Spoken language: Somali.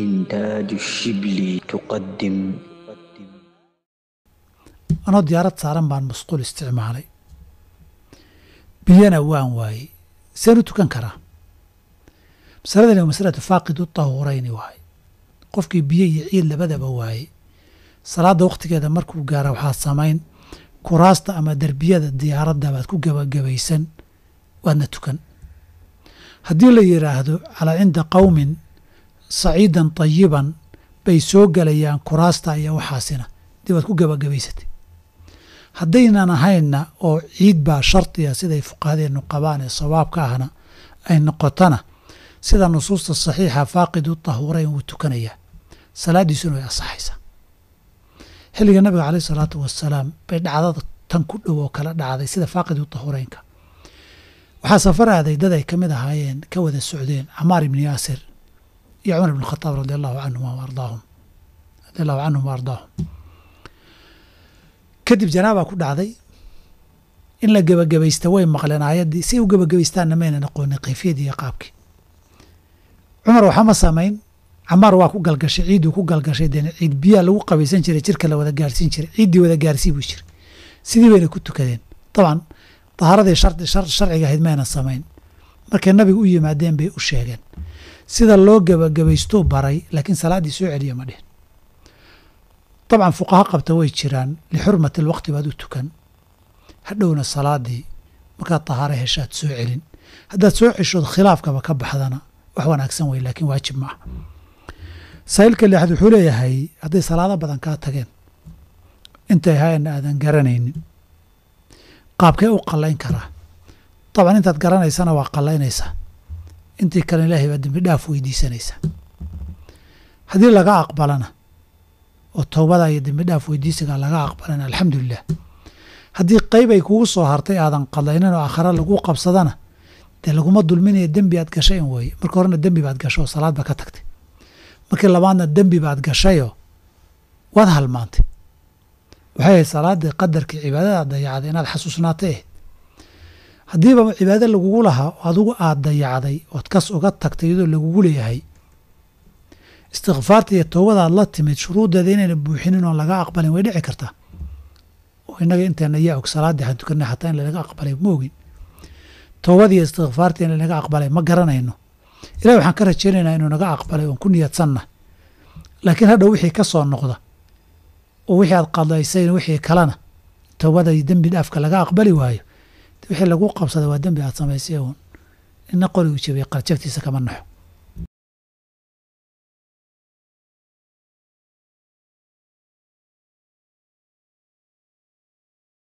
intaaj shibli tuqadim anoo diyaarad saaran baan masquul isticmaalay. Biyana waan waayey. Seenu tukan karaa? Masaladani waa masalatu faaqid u tahuurayni waay qofkii biyo iyo ciid labadaba waayey. Salaadda wakhtigeeda markuu gaara waxaa samayn. Kuraasta ama derbiyada diyaaradda baad ku gebagabaysan waadna tukan. Haddii la yidhaahdo calaa cinda qowmin saciidan tayiban bay soo gelayaan kuraasta iyo waxaasina dee waad ku gebagabaysatay haddaynan ahaynna oo ciid baa shardiga siday fuqahadeennu qabaan ee sawaabka ahna ay noqotona sida nusuusta saxiixa faaqidu tahuurayn wuu tukanayaa salaaddiisuna way asaxaysaa xilliga nabiga caleyh isalaatu wasalaam bay dhacdada tan ku dhow oo kala dhacday sida faaqidu tahuuraynka waxaa safar aaday dad ay ka mid ahaayeen ka wada socdeen camaar ibni yaasir iyo cumar ibn khataab radi allahu canhuma wa ardaahum radi allahu canhum wa ardaahum kadib janaabaa ku dhacday in la gebagabaysta way maqleen aayaddii si u gebagabaystaanna maynan aqoonin kayfiyadii iyo qaabkii cumar waxama samayn camaar waa ku galgashay ciidduu ku galgashay dee ciid biyaa lagu qabaysan jiray jirka la wada gaarsiin jiray ciiddii wada gaarsii buu jiray sidii bayna ku tukadeen dabcan dahaaradii sharciga ahayd maynan samayn markay nabiga u yimaadeen bay u sheegeen sida loo gebagabaystuu baray laakiin salaaddii soo celiya ma dhihin dabcan fuqaha qabta way jiraan lixurmati alwaqti baad u tukan. Hadhowna salaadii markaad tahaaro heshaad soo celin. Haddaad soo ceshood khilaafkaba ka baxdana wax wanaagsan wey laakiin waajib ma ah saa'ilka lixaad wuxuu leeyahay hadday salaado badan kaa tageen intay hayanna aadan garanaynin. Qaabkee u qallayn karaa? Dabcan intaad garanaysana waa qallaynaysaa intii kale ilaahay baa dembi dhaaf weydiisanaysaa haddii laga aqbalana oo towbada iyo dembi dhaaf weydiisiga laga aqbalana alxamdulilah haddii qayb ay kugu soo hartay aadan qadlaynin oo aakhare lagu qabsadana dee laguma dulminaya dembi aad gashay in weeye marka horena dembi baad gasho oo salaad baa ka tagtay. Markii labaadna dembi baad gashayoo waad halmaantay. Waxay ahayd salaaddii qadarkii cibaadadaad dayacday inaad xasuusnaatay ahayd haddiiba cibaado lagugu lahaa oo adigu aad dayacday ood kas uga tagtay iyadoo lagugu leeyahay istikfaarta iyo towbadaad la timid shuruuddeeda inayna buuxinin oo laga aqbalin way dhici kartaa. Oo innaga inteena yaa og salaaddii waxaan tukanay xataa in lanaga aqbalay ma ogin. Towbadiiyo istikfaarta in lanaga aqbalay ma garanayno. Ilahi waxaan ka rajaynaynaa inuu naga aqbalay oon ku niyadsanna. Laakiin hadhow wixii ka soo noqda oo wixii aad qadaysayn wixii kalena towbada iyo dembi dhaafka laga aqbali waayo wixii lagu qabsada waa dembi aad samaysay uun. Ina qorigu jebiyay qarjagtiisa kama naxo